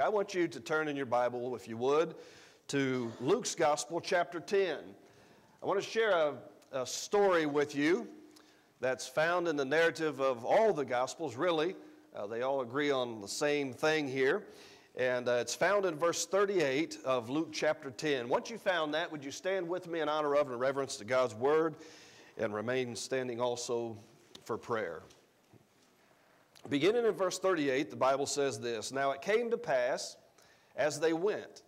I want you to turn in your Bible, if you would, to Luke's Gospel, chapter 10. I want to share a, a story with you that's found in the narrative of all the Gospels, really. Uh, they all agree on the same thing here. And uh, it's found in verse 38 of Luke chapter 10. Once you found that, would you stand with me in honor of and reverence to God's word and remain standing also for prayer? Beginning in verse 38, the Bible says this Now it came to pass as they went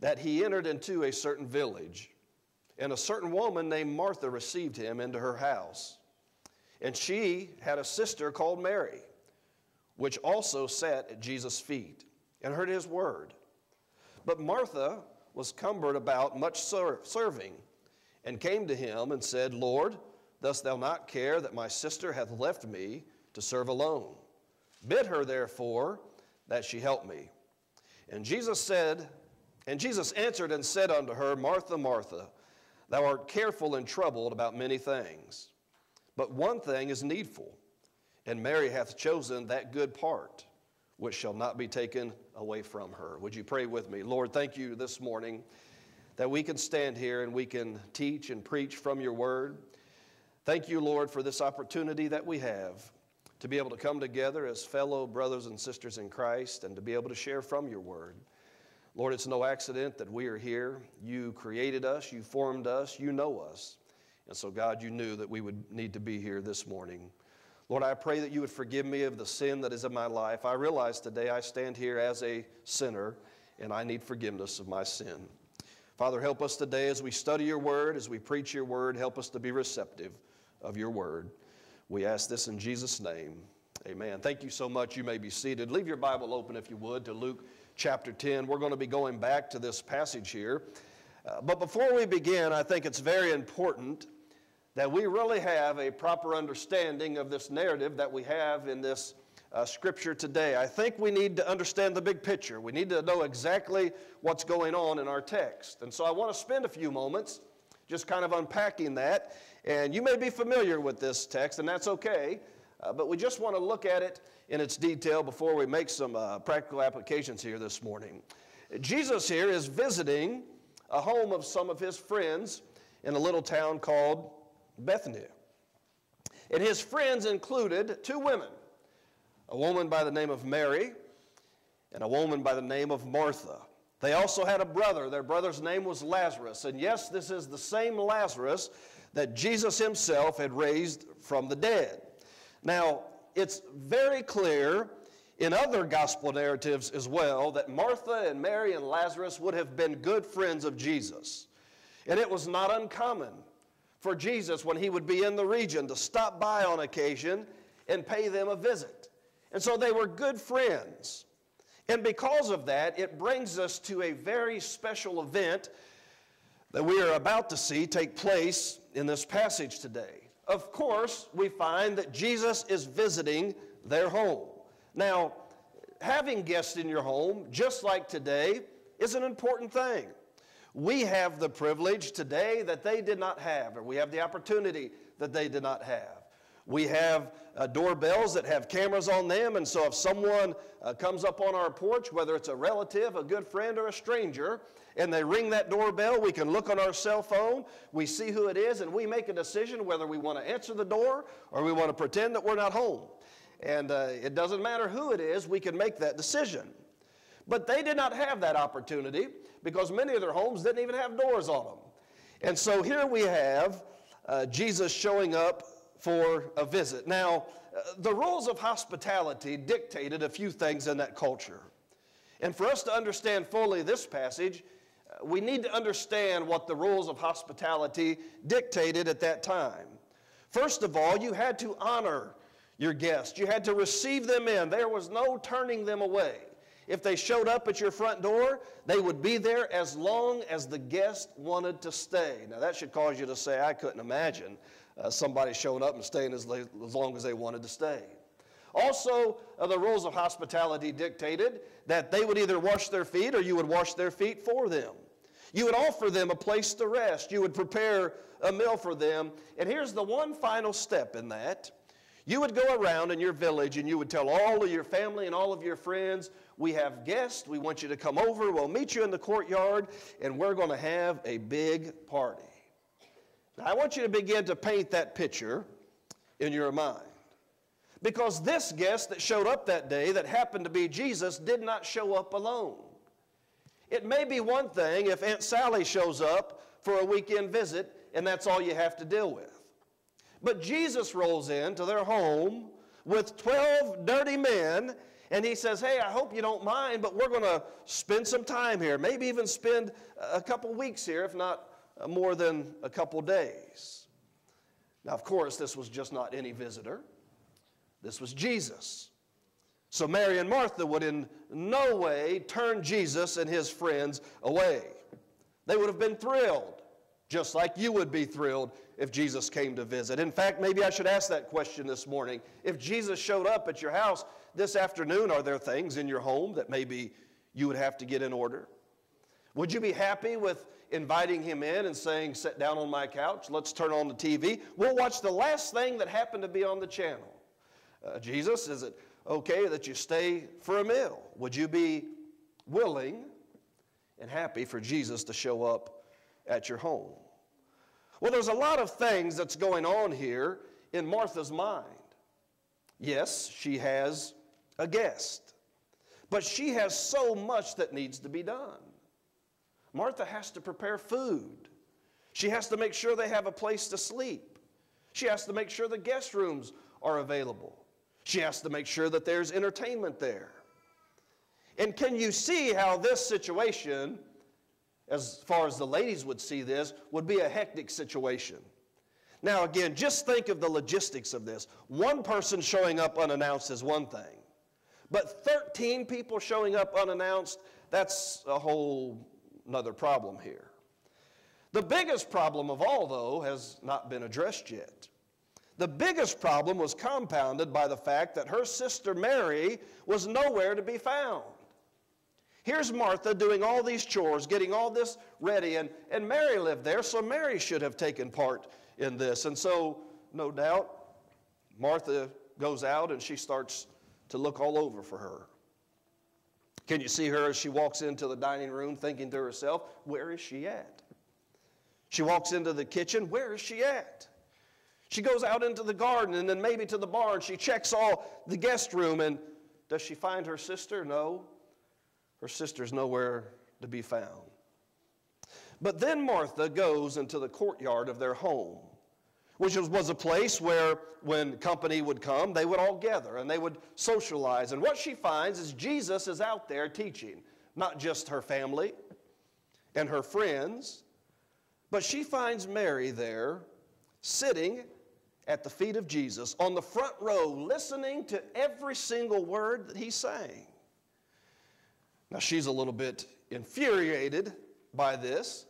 that he entered into a certain village, and a certain woman named Martha received him into her house. And she had a sister called Mary, which also sat at Jesus' feet and heard his word. But Martha was cumbered about much ser- serving, and came to him and said, Lord, dost thou not care that my sister hath left me to serve alone? Bid her therefore that she help me. And Jesus said, and Jesus answered and said unto her, Martha, Martha, thou art careful and troubled about many things. But one thing is needful, and Mary hath chosen that good part, which shall not be taken away from her. Would you pray with me? Lord, thank you this morning that we can stand here and we can teach and preach from your word. Thank you, Lord, for this opportunity that we have to be able to come together as fellow brothers and sisters in Christ and to be able to share from your word. Lord, it's no accident that we are here. You created us, you formed us, you know us. And so, God, you knew that we would need to be here this morning. Lord, I pray that you would forgive me of the sin that is in my life. I realize today I stand here as a sinner and I need forgiveness of my sin. Father, help us today as we study your word, as we preach your word, help us to be receptive of your word. We ask this in Jesus' name. Amen. Thank you so much. You may be seated. Leave your Bible open, if you would, to Luke chapter 10. We're going to be going back to this passage here. Uh, but before we begin, I think it's very important that we really have a proper understanding of this narrative that we have in this uh, scripture today. I think we need to understand the big picture. We need to know exactly what's going on in our text. And so I want to spend a few moments just kind of unpacking that. And you may be familiar with this text, and that's okay. Uh, but we just want to look at it in its detail before we make some uh, practical applications here this morning. Jesus here is visiting a home of some of his friends in a little town called Bethany. And his friends included two women a woman by the name of Mary and a woman by the name of Martha. They also had a brother. Their brother's name was Lazarus. And yes, this is the same Lazarus that Jesus himself had raised from the dead. Now, it's very clear in other gospel narratives as well that Martha and Mary and Lazarus would have been good friends of Jesus. And it was not uncommon for Jesus when he would be in the region to stop by on occasion and pay them a visit. And so they were good friends. And because of that, it brings us to a very special event that we are about to see take place in this passage today. Of course, we find that Jesus is visiting their home. Now, having guests in your home, just like today, is an important thing. We have the privilege today that they did not have, or we have the opportunity that they did not have. We have uh, doorbells that have cameras on them, and so if someone uh, comes up on our porch, whether it's a relative, a good friend, or a stranger, and they ring that doorbell, we can look on our cell phone, we see who it is, and we make a decision whether we want to answer the door or we want to pretend that we're not home. And uh, it doesn't matter who it is, we can make that decision. But they did not have that opportunity because many of their homes didn't even have doors on them. And so here we have uh, Jesus showing up for a visit. Now, uh, the rules of hospitality dictated a few things in that culture. And for us to understand fully this passage, uh, we need to understand what the rules of hospitality dictated at that time. First of all, you had to honor your guests, you had to receive them in. There was no turning them away. If they showed up at your front door, they would be there as long as the guest wanted to stay. Now, that should cause you to say, I couldn't imagine uh, somebody showing up and staying as, as long as they wanted to stay. Also, uh, the rules of hospitality dictated that they would either wash their feet or you would wash their feet for them. You would offer them a place to rest. You would prepare a meal for them. And here's the one final step in that you would go around in your village and you would tell all of your family and all of your friends We have guests. We want you to come over. We'll meet you in the courtyard, and we're going to have a big party. Now, I want you to begin to paint that picture in your mind. Because this guest that showed up that day, that happened to be Jesus, did not show up alone. It may be one thing if Aunt Sally shows up for a weekend visit and that's all you have to deal with. But Jesus rolls into their home with 12 dirty men and he says, Hey, I hope you don't mind, but we're going to spend some time here. Maybe even spend a couple weeks here, if not Uh, more than a couple days. Now, of course, this was just not any visitor. This was Jesus. So Mary and Martha would in no way turn Jesus and his friends away. They would have been thrilled, just like you would be thrilled if Jesus came to visit. In fact, maybe I should ask that question this morning. If Jesus showed up at your house this afternoon, are there things in your home that maybe you would have to get in order? Would you be happy with inviting him in and saying, Sit down on my couch, let's turn on the TV? We'll watch the last thing that happened to be on the channel. Uh, Jesus, is it okay that you stay for a meal? Would you be willing and happy for Jesus to show up at your home? Well, there's a lot of things that's going on here in Martha's mind. Yes, she has a guest, but she has so much that needs to be done. Martha has to prepare food. She has to make sure they have a place to sleep. She has to make sure the guest rooms are available. She has to make sure that there's entertainment there. And can you see how this situation, as far as the ladies would see this, would be a hectic situation? Now, again, just think of the logistics of this. One person showing up unannounced is one thing, but 13 people showing up unannounced, that's a whole another problem here. The biggest problem of all, though, has not been addressed yet. The biggest problem was compounded by the fact that her sister Mary was nowhere to be found. Here's Martha doing all these chores, getting all this ready, and, and Mary lived there, so Mary should have taken part in this. And so, no doubt, Martha goes out and she starts to look all over for her. Can you see her as she walks into the dining room thinking to herself, Where is she at? She walks into the kitchen, Where is she at? She goes out into the garden and then maybe to the barn. She checks all the guest room and does she find her sister? No. Her sister's nowhere to be found. But then Martha goes into the courtyard of their home, which was a place where when company would come, they would all gather and they would socialize. And what she finds is Jesus is out there teaching, not just her family and her friends, but she finds Mary there sitting at the feet of Jesus on the front row, listening to every single word that he sang. Now, she's a little bit infuriated by this,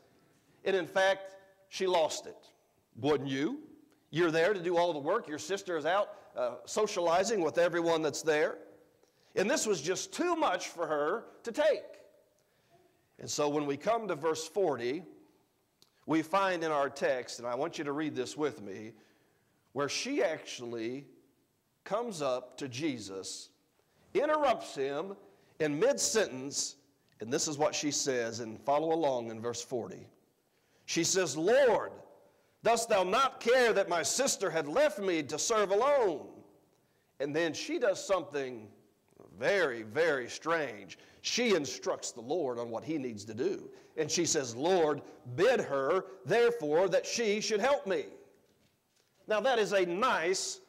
and in fact, she lost it. Wouldn't you? You're there to do all the work. Your sister is out uh, socializing with everyone that's there. And this was just too much for her to take. And so when we come to verse 40, we find in our text, and I want you to read this with me, where she actually comes up to Jesus, interrupts him in mid sentence, and this is what she says, and follow along in verse 40. She says, Lord, dost thou not care that my sister had left me to serve alone? And then she does something very, very strange. She instructs the Lord on what he needs to do. And she says, Lord, bid her, therefore, that she should help me. Now, that is a nice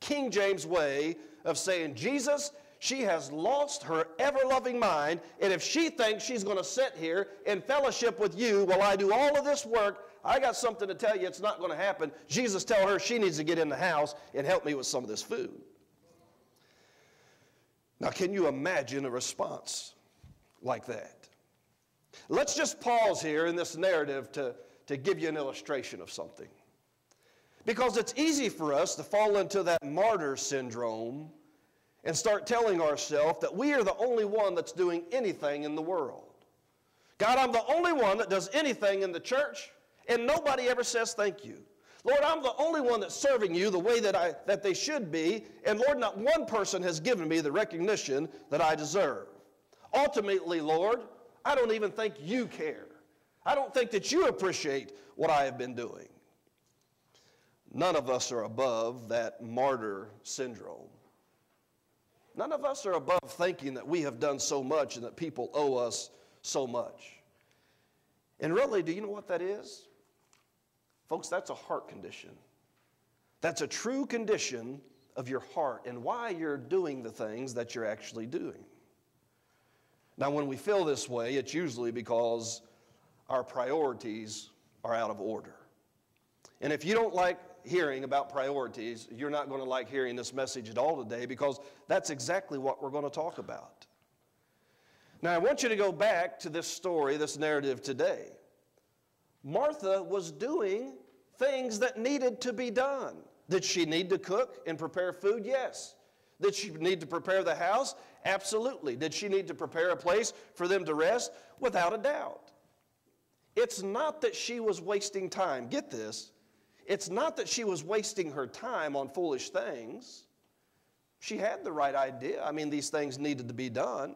King James way of saying, Jesus, she has lost her ever loving mind, and if she thinks she's going to sit here in fellowship with you while I do all of this work, I got something to tell you, it's not going to happen. Jesus, tell her she needs to get in the house and help me with some of this food. Now, can you imagine a response like that? Let's just pause here in this narrative to, to give you an illustration of something. Because it's easy for us to fall into that martyr syndrome and start telling ourselves that we are the only one that's doing anything in the world. God, I'm the only one that does anything in the church, and nobody ever says thank you. Lord, I'm the only one that's serving you the way that, I, that they should be, and Lord, not one person has given me the recognition that I deserve. Ultimately, Lord, I don't even think you care. I don't think that you appreciate what I have been doing. None of us are above that martyr syndrome. None of us are above thinking that we have done so much and that people owe us so much. And really, do you know what that is? Folks, that's a heart condition. That's a true condition of your heart and why you're doing the things that you're actually doing. Now, when we feel this way, it's usually because our priorities are out of order. And if you don't like hearing about priorities, you're not going to like hearing this message at all today because that's exactly what we're going to talk about. Now, I want you to go back to this story, this narrative today. Martha was doing things that needed to be done. Did she need to cook and prepare food? Yes. Did she need to prepare the house? Absolutely. Did she need to prepare a place for them to rest? Without a doubt. It's not that she was wasting time. Get this. It's not that she was wasting her time on foolish things. She had the right idea. I mean, these things needed to be done.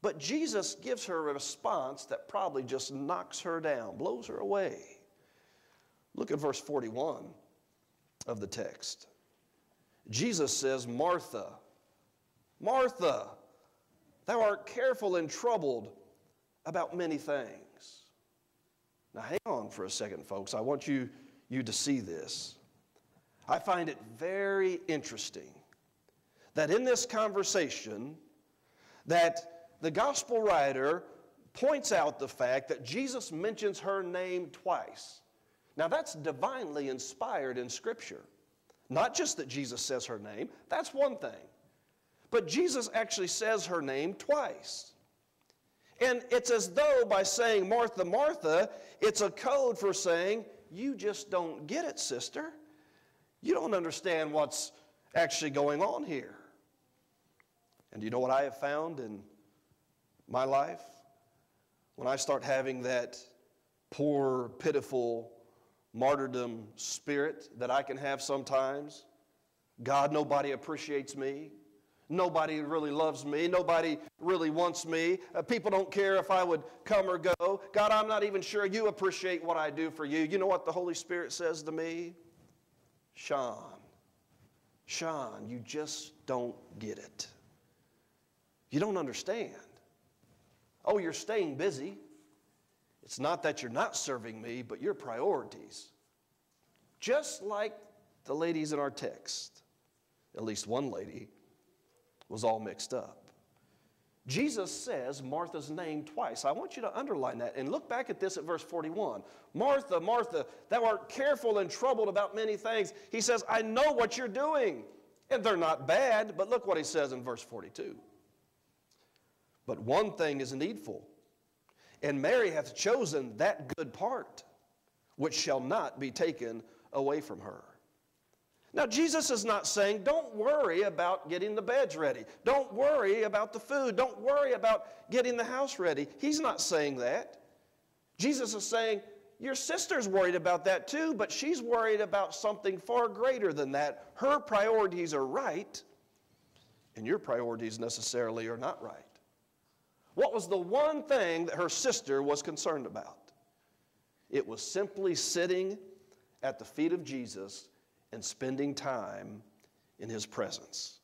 But Jesus gives her a response that probably just knocks her down, blows her away. Look at verse 41 of the text. Jesus says, Martha, Martha, thou art careful and troubled about many things. Now, hang on for a second, folks. I want you, you to see this. I find it very interesting that in this conversation, that the gospel writer points out the fact that Jesus mentions her name twice. Now, that's divinely inspired in Scripture. Not just that Jesus says her name, that's one thing. But Jesus actually says her name twice. And it's as though by saying Martha, Martha, it's a code for saying, You just don't get it, sister. You don't understand what's actually going on here. And you know what I have found in my life, when I start having that poor, pitiful martyrdom spirit that I can have sometimes, God, nobody appreciates me. Nobody really loves me. Nobody really wants me. Uh, people don't care if I would come or go. God, I'm not even sure you appreciate what I do for you. You know what the Holy Spirit says to me? Shawn, Shawn, you just don't get it. You don't understand. Oh, you're staying busy. It's not that you're not serving me, but your priorities. Just like the ladies in our text, at least one lady was all mixed up. Jesus says Martha's name twice. I want you to underline that and look back at this at verse 41. Martha, Martha, thou art careful and troubled about many things. He says, I know what you're doing. And they're not bad, but look what he says in verse 42. But one thing is needful, and Mary hath chosen that good part, which shall not be taken away from her. Now, Jesus is not saying, don't worry about getting the beds ready. Don't worry about the food. Don't worry about getting the house ready. He's not saying that. Jesus is saying, your sister's worried about that too, but she's worried about something far greater than that. Her priorities are right, and your priorities necessarily are not right. What was the one thing that her sister was concerned about? It was simply sitting at the feet of Jesus and spending time in his presence.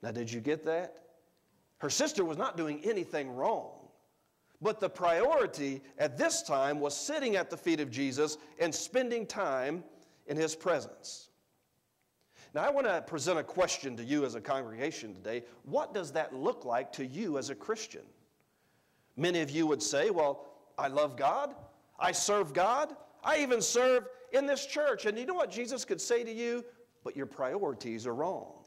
Now, did you get that? Her sister was not doing anything wrong, but the priority at this time was sitting at the feet of Jesus and spending time in his presence. Now, I want to present a question to you as a congregation today. What does that look like to you as a Christian? Many of you would say, Well, I love God, I serve God, I even serve in this church. And you know what Jesus could say to you? But your priorities are wrong.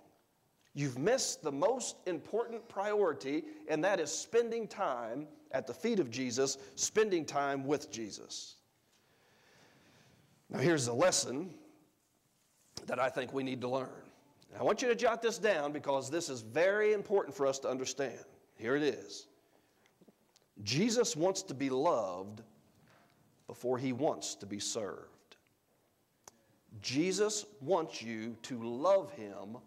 You've missed the most important priority, and that is spending time at the feet of Jesus, spending time with Jesus. Now, here's the lesson that I think we need to learn. I want you to jot this down because this is very important for us to understand. Here it is Jesus wants to be loved before he wants to be served. Jesus wants you to love him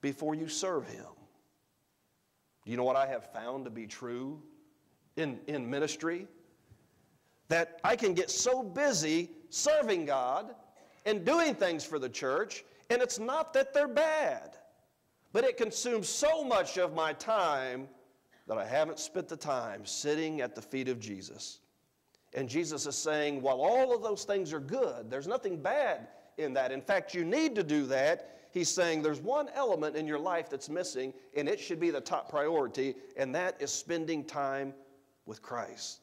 before you serve him. Do you know what I have found to be true in, in ministry? That I can get so busy serving God and doing things for the church, and it's not that they're bad, but it consumes so much of my time that I haven't spent the time sitting at the feet of Jesus. And Jesus is saying, while all of those things are good, there's nothing bad in that. In fact, you need to do that. He's saying there's one element in your life that's missing, and it should be the top priority, and that is spending time with Christ.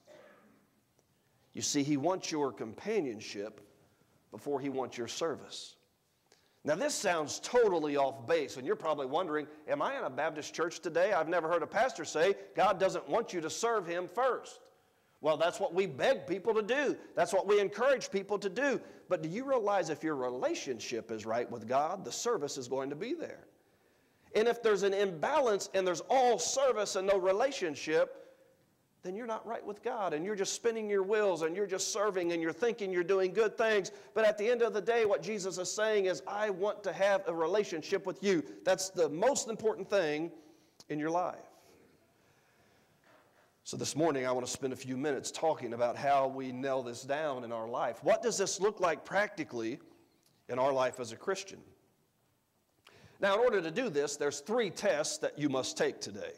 You see, He wants your companionship before He wants your service. Now, this sounds totally off base, and you're probably wondering Am I in a Baptist church today? I've never heard a pastor say God doesn't want you to serve Him first. Well, that's what we beg people to do. That's what we encourage people to do. But do you realize if your relationship is right with God, the service is going to be there? And if there's an imbalance and there's all service and no relationship, then you're not right with God and you're just spinning your wheels and you're just serving and you're thinking you're doing good things. But at the end of the day, what Jesus is saying is, I want to have a relationship with you. That's the most important thing in your life. So, this morning, I want to spend a few minutes talking about how we nail this down in our life. What does this look like practically in our life as a Christian? Now, in order to do this, there's three tests that you must take today.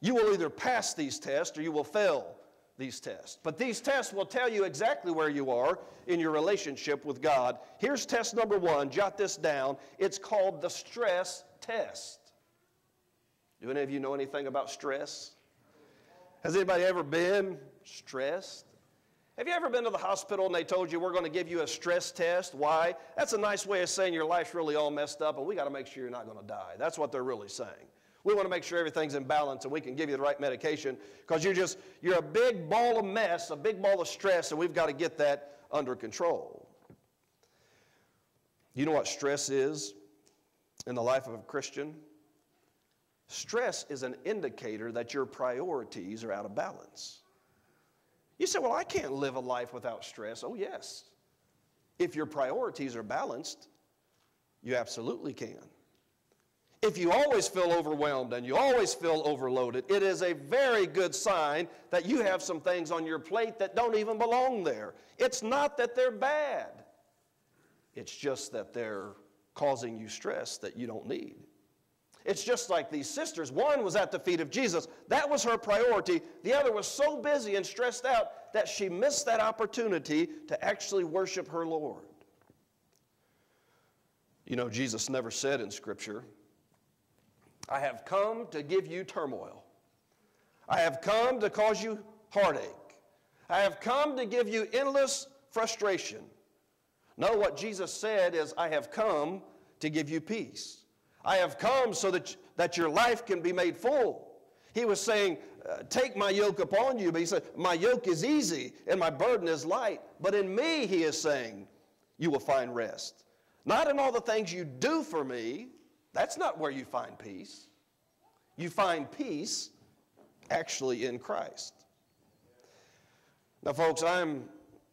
You will either pass these tests or you will fail these tests. But these tests will tell you exactly where you are in your relationship with God. Here's test number one. Jot this down. It's called the stress test. Do any of you know anything about stress? Has anybody ever been stressed? Have you ever been to the hospital and they told you we're going to give you a stress test? Why? That's a nice way of saying your life's really all messed up and we got to make sure you're not going to die. That's what they're really saying. We want to make sure everything's in balance and we can give you the right medication because you're just you're a big ball of mess, a big ball of stress and we've got to get that under control. You know what stress is in the life of a Christian? Stress is an indicator that your priorities are out of balance. You say, Well, I can't live a life without stress. Oh, yes. If your priorities are balanced, you absolutely can. If you always feel overwhelmed and you always feel overloaded, it is a very good sign that you have some things on your plate that don't even belong there. It's not that they're bad, it's just that they're causing you stress that you don't need. It's just like these sisters. One was at the feet of Jesus. That was her priority. The other was so busy and stressed out that she missed that opportunity to actually worship her Lord. You know, Jesus never said in Scripture, I have come to give you turmoil. I have come to cause you heartache. I have come to give you endless frustration. No, what Jesus said is, I have come to give you peace. I have come so that, that your life can be made full. He was saying, uh, Take my yoke upon you. But he said, My yoke is easy and my burden is light. But in me, he is saying, You will find rest. Not in all the things you do for me. That's not where you find peace. You find peace actually in Christ. Now, folks, I'm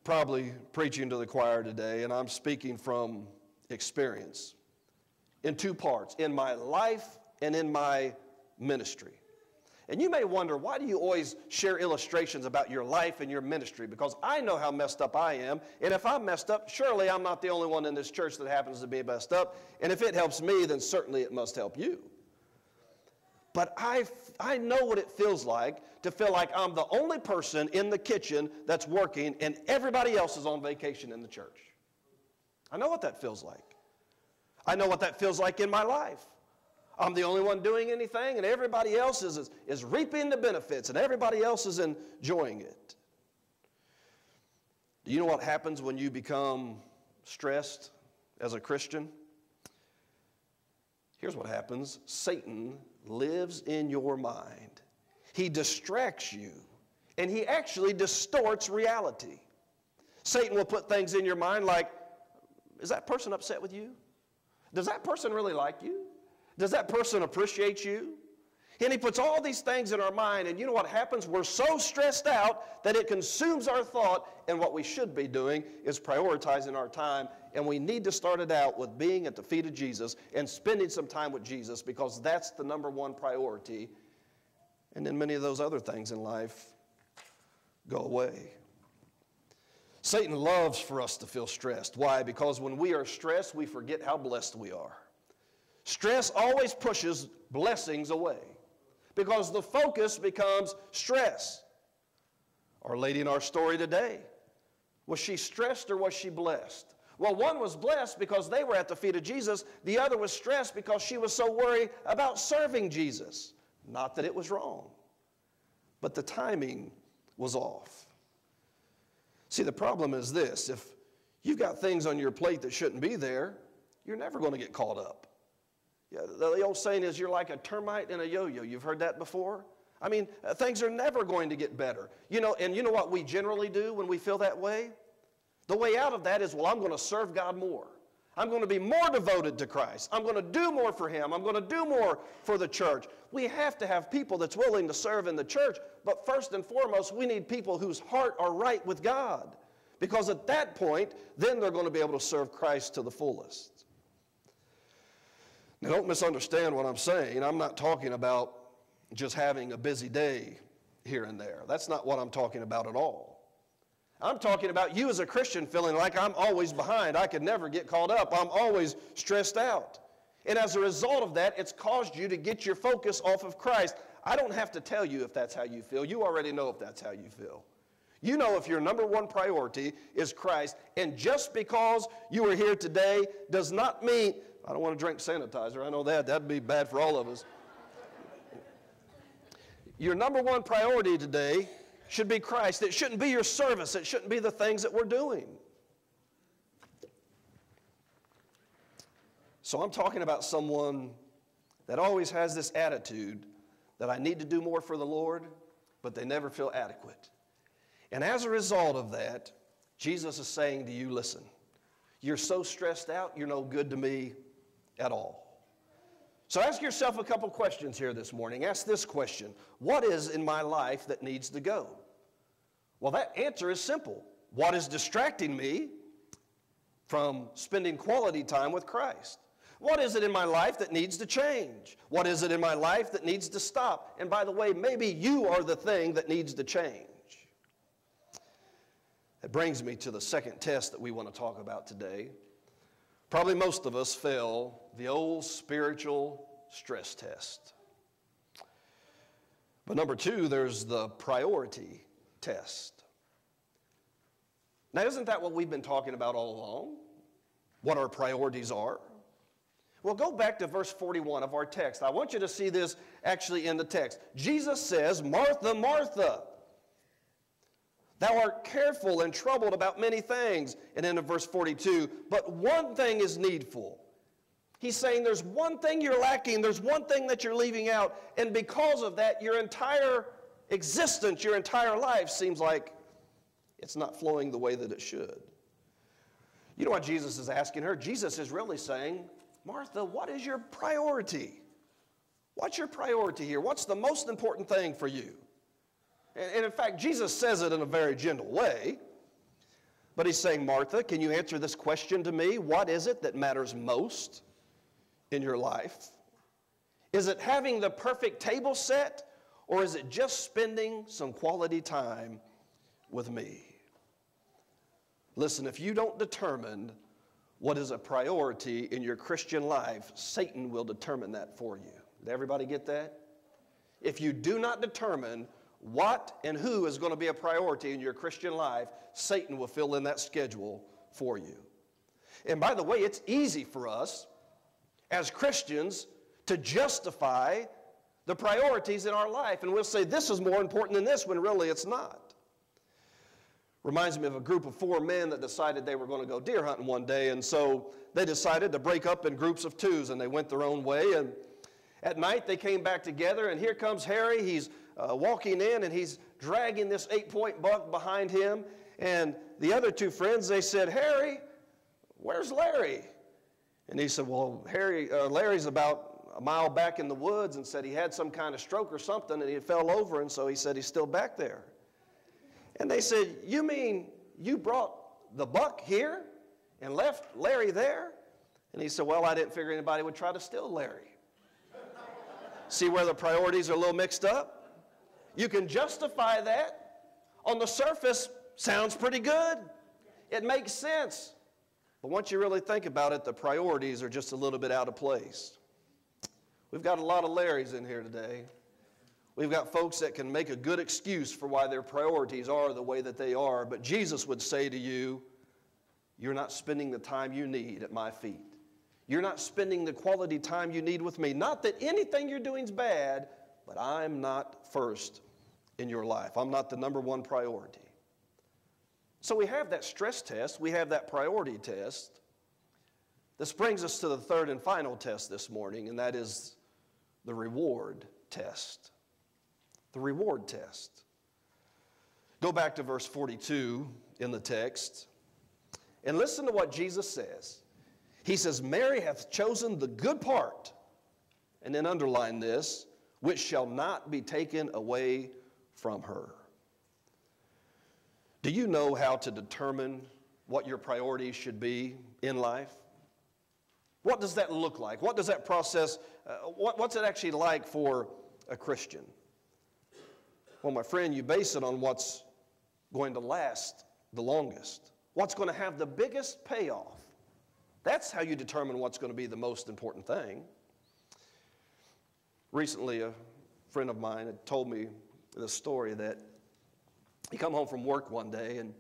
probably preaching to the choir today, and I'm speaking from experience in two parts in my life and in my ministry. And you may wonder, why do you always share illustrations about your life and your ministry? Because I know how messed up I am. And if I'm messed up, surely I'm not the only one in this church that happens to be messed up. And if it helps me, then certainly it must help you. But I, I know what it feels like to feel like I'm the only person in the kitchen that's working and everybody else is on vacation in the church. I know what that feels like. I know what that feels like in my life. I'm the only one doing anything, and everybody else is, is, reaping the benefits, and everybody else is enjoying it. Do you know what happens when you become stressed as a Christian? Here's what happens Satan lives in your mind, he distracts you, and he actually distorts reality. Satan will put things in your mind like, Is that person upset with you? Does that person really like you? Does that person appreciate you? And he puts all these things in our mind, and you know what happens? We're so stressed out that it consumes our thought, and what we should be doing is prioritizing our time. And we need to start it out with being at the feet of Jesus and spending some time with Jesus because that's the number one priority And then many of those other things in life go away. Satan loves for us to feel stressed. Why? Because when we are stressed, we forget how blessed we are. Stress always pushes blessings away because the focus becomes stress. Our lady in our story today, was she stressed or was she blessed? Well, one was blessed because they were at the feet of Jesus. The other was stressed because she was so worried about serving Jesus. Not that it was wrong, but the timing was off. See, the problem is this if you've got things on your plate that shouldn't be there, you're never going to get caught up. Yeah, the old saying is you're like a termite in a yo yo. You've heard that before? I mean, uh, things are never going to get better. You know, and you know what we generally do when we feel that way? The way out of that is, well, I'm going to serve God more. I'm going to be more devoted to Christ. I'm going to do more for Him. I'm going to do more for the church. We have to have people that's willing to serve in the church, but first and foremost, we need people whose heart are right with God. Because at that point, then they're going to be able to serve Christ to the fullest. Now, don't misunderstand what I'm saying. I'm not talking about just having a busy day here and there. That's not what I'm talking about at all. I'm talking about you as a Christian feeling like I'm always behind. I could never get caught up. I'm always stressed out. And as a result of that, it's caused you to get your focus off of Christ. I don't have to tell you if that's how you feel. You already know if that's how you feel. You know if your number one priority is Christ. And just because you are here today does not mean, I don't want to drink sanitizer. I know that. That'd be bad for all of us. Your number one priority today should be Christ. It shouldn't be your service. It shouldn't be the things that we're doing. So I'm talking about someone that always has this attitude that I need to do more for the Lord, but they never feel adequate. And as a result of that, Jesus is saying to you, listen, you're so stressed out, you're no good to me at all. So ask yourself a couple questions here this morning. Ask this question What is in my life that needs to go? Well, that answer is simple. What is distracting me from spending quality time with Christ? What is it in my life that needs to change? What is it in my life that needs to stop? And by the way, maybe you are the thing that needs to change. That brings me to the second test that we want to talk about today. Probably most of us fail the old spiritual stress test. But number two, there's the priority test. Now, isn't that what we've been talking about all along? What our priorities are? Well, go back to verse 41 of our text. I want you to see this actually in the text. Jesus says, Martha, Martha, thou art careful and troubled about many things. And then in verse 42, but one thing is needful. He's saying there's one thing you're lacking, there's one thing that you're leaving out, and because of that, your entire existence, your entire life seems like it's not flowing the way that it should. You know what Jesus is asking her? Jesus is really saying, Martha, what is your priority? What's your priority here? What's the most important thing for you? And, and in fact, Jesus says it in a very gentle way. But he's saying, Martha, can you answer this question to me? What is it that matters most in your life? Is it having the perfect table set? Or is it just spending some quality time with me? Listen, if you don't determine what is a priority in your Christian life, Satan will determine that for you. Did everybody get that? If you do not determine what and who is going to be a priority in your Christian life, Satan will fill in that schedule for you. And by the way, it's easy for us as Christians to justify the priorities in our life. And we'll say, this is more important than this, when really it's not. Reminds me of a group of four men that decided they were going to go deer hunting one day. And so they decided to break up in groups of twos and they went their own way. And at night they came back together. And here comes Harry. He's uh, walking in and he's dragging this eight point buck behind him. And the other two friends, they said, Harry, where's Larry? And he said, Well, Harry, uh, Larry's about a mile back in the woods and said he had some kind of stroke or something and he fell over, and so he said he's still back there. And they said, You mean you brought the buck here and left Larry there? And he said, Well, I didn't figure anybody would try to steal Larry. See where the priorities are a little mixed up? You can justify that. On the surface, sounds pretty good. It makes sense. But once you really think about it, the priorities are just a little bit out of place. We've got a lot of Larrys in here today. We've got folks that can make a good excuse for why their priorities are the way that they are, but Jesus would say to you, You're not spending the time you need at my feet. You're not spending the quality time you need with me. Not that anything you're doing is bad, but I'm not first in your life. I'm not the number one priority. So we have that stress test, we have that priority test. This brings us to the third and final test this morning, and that is the reward test. The reward test. Go back to verse 42 in the text and listen to what Jesus says. He says, Mary hath chosen the good part, and then underline this, which shall not be taken away from her. Do you know how to determine what your priorities should be in life? What does that look like? What does that process, uh, what, what's it actually like for a Christian? Well, my friend, you base it on what's going to last the longest, what's going to have the biggest payoff. That's how you determine what's going to be the most important thing. Recently, a friend of mine had told me the story that he come home from work one day and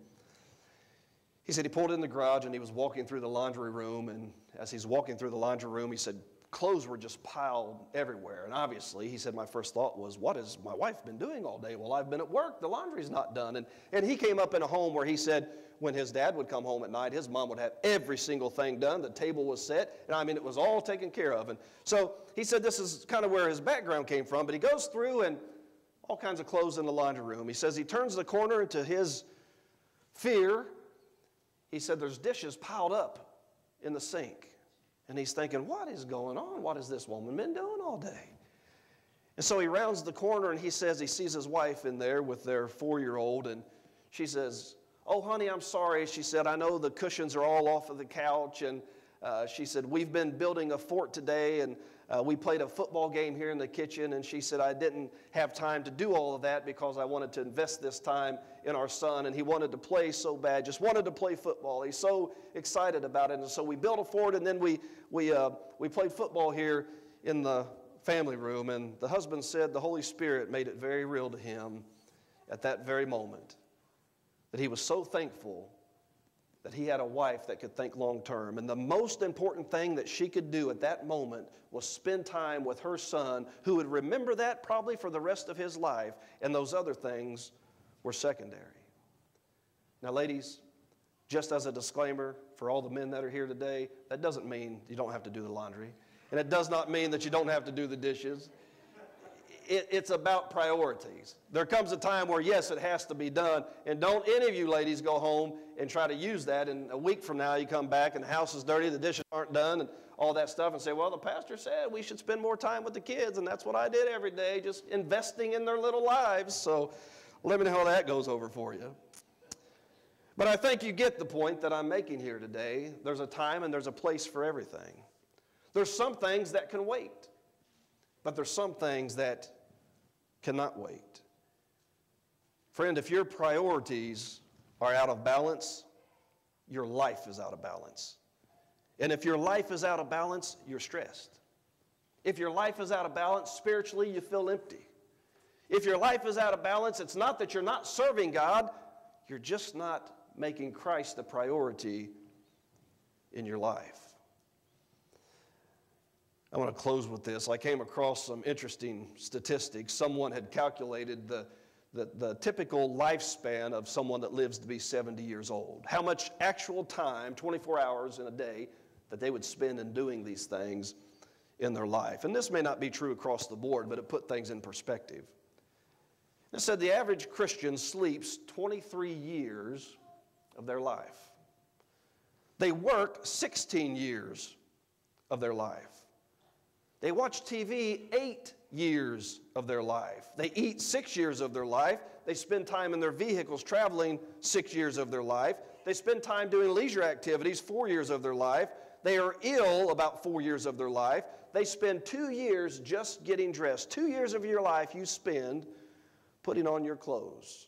he said he pulled in the garage and he was walking through the laundry room and as he's walking through the laundry room he said clothes were just piled everywhere. And obviously he said my first thought was what has my wife been doing all day well i've been at work? The laundry's not done. And, and he came up in a home where he said when his dad would come home at night his mom would have every single thing done. The table was set and i mean it was all taken care of. And so he said this is kind of where his background came from. But he goes through and all kinds of clothes in the laundry room. He says he turns the corner into his fear. He said there's dishes piled up in the sink. And he's thinking, what is going on? What has this woman been doing all day? And so he rounds the corner and he says he sees his wife in there with their four year old. And she says, Oh, honey, I'm sorry. She said, I know the cushions are all off of the couch. And uh, she said, We've been building a fort today. And uh, we played a football game here in the kitchen, and she said, I didn't have time to do all of that because I wanted to invest this time in our son, and he wanted to play so bad, just wanted to play football. He's so excited about it. And so we built a fort, and then we, we, uh, we played football here in the family room. And the husband said the Holy Spirit made it very real to him at that very moment that he was so thankful that he had a wife that could think long term. And the most important thing that she could do at that moment was spend time with her son, who would remember that probably for the rest of his life, and those other things were secondary. Now, ladies, just as a disclaimer for all the men that are here today, that doesn't mean you don't have to do the laundry. And it does not mean that you don't have to do the dishes it, it's about priorities. There comes a time where, yes, it has to be done. And don't any of you ladies go home and try to use that. And a week from now, you come back and the house is dirty, the dishes aren't done, and all that stuff, and say, well, the pastor said we should spend more time with the kids. And that's what I did every day, just investing in their little lives. So let me know how that goes over for you. But I think you get the point that I'm making here today. There's a time and there's a place for everything. There's some things that can wait, but there's some things that cannot wait. Friend, if your priorities are out of balance, your life is out of balance. And if your life is out of balance, you're stressed. If your life is out of balance spiritually, you feel empty. If your life is out of balance, it's not that you're not serving God, you're just not making Christ the priority in your life. I want to close with this. I came across some interesting statistics. Someone had calculated the, the, the, typical lifespan of someone that lives to be 70 years old. How much actual time, 24 hours in a day, that they would spend in doing these things in their life. And this may not be true across the board, but it put things in perspective. It said the average Christian sleeps 23 years of their life. They work 16 years of their life. They watch TV eight years of their life. They eat six years of their life. They spend time in their vehicles traveling six years of their life. They spend time doing leisure activities four years of their life. They are ill about four years of their life. They spend two years just getting dressed. Two years of your life you spend putting on your clothes.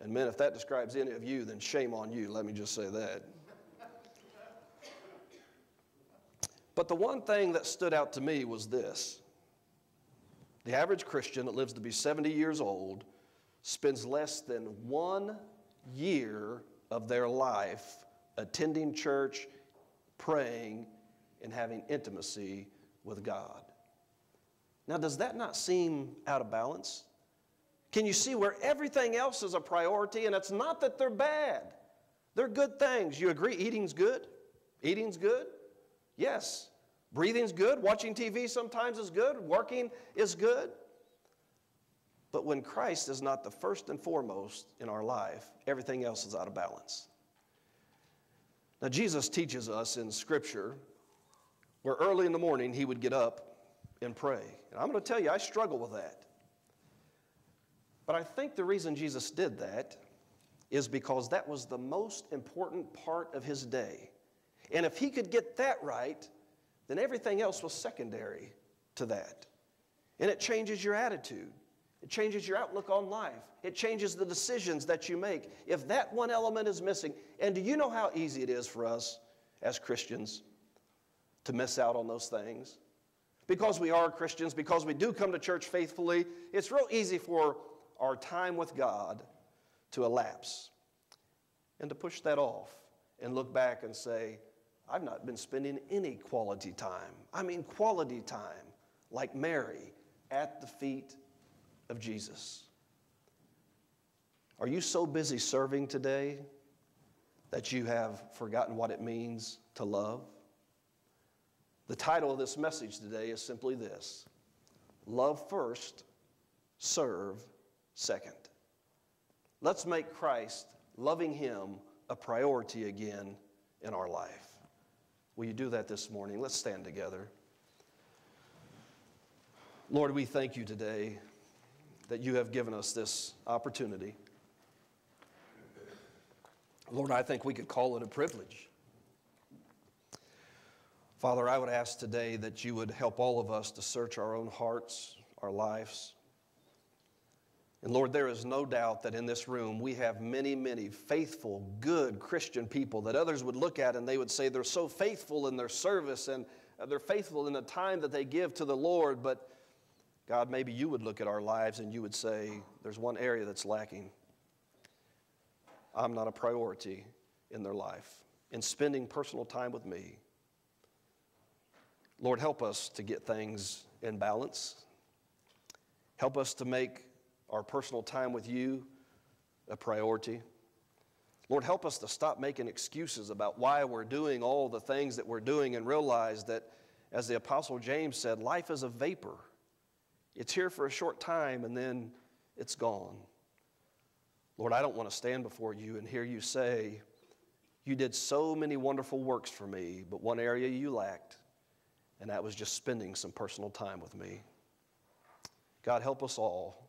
And men, if that describes any of you, then shame on you. Let me just say that. But the one thing that stood out to me was this the average Christian that lives to be 70 years old spends less than one year of their life attending church, praying, and having intimacy with God. Now, does that not seem out of balance? Can you see where everything else is a priority? And it's not that they're bad, they're good things. You agree eating's good? Eating's good? Yes. Breathing's good. Watching TV sometimes is good. Working is good. But when Christ is not the first and foremost in our life, everything else is out of balance. Now, Jesus teaches us in Scripture where early in the morning he would get up and pray. And I'm going to tell you, I struggle with that. But I think the reason Jesus did that is because that was the most important part of his day. And if he could get that right, then everything else was secondary to that. And it changes your attitude. It changes your outlook on life. It changes the decisions that you make. If that one element is missing, and do you know how easy it is for us as Christians to miss out on those things? Because we are Christians, because we do come to church faithfully, it's real easy for our time with God to elapse and to push that off and look back and say, I've not been spending any quality time. I mean, quality time, like Mary at the feet of Jesus. Are you so busy serving today that you have forgotten what it means to love? The title of this message today is simply this Love first, serve second. Let's make Christ, loving Him, a priority again in our life. Will you do that this morning? Let's stand together. Lord, we thank you today that you have given us this opportunity. Lord, I think we could call it a privilege. Father, I would ask today that you would help all of us to search our own hearts, our lives. And Lord, there is no doubt that in this room we have many, many faithful, good Christian people that others would look at and they would say they're so faithful in their service and uh, they're faithful in the time that they give to the Lord. But God, maybe you would look at our lives and you would say, there's one area that's lacking. I'm not a priority in their life, in spending personal time with me. Lord, help us to get things in balance. Help us to make our personal time with you a priority. Lord, help us to stop making excuses about why we're doing all the things that we're doing and realize that, as the Apostle James said, life is a vapor. It's here for a short time and then it's gone. Lord, I don't want to stand before you and hear you say, You did so many wonderful works for me, but one area you lacked, and that was just spending some personal time with me. God, help us all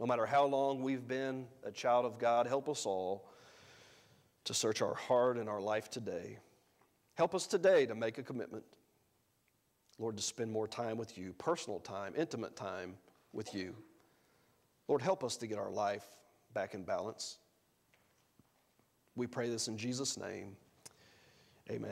no matter how long we've been a child of God, help us all to search our heart and our life today. Help us today to make a commitment, Lord, to spend more time with you, personal time, intimate time with you. Lord, help us to get our life back in balance. We pray this in Jesus' name. Amen.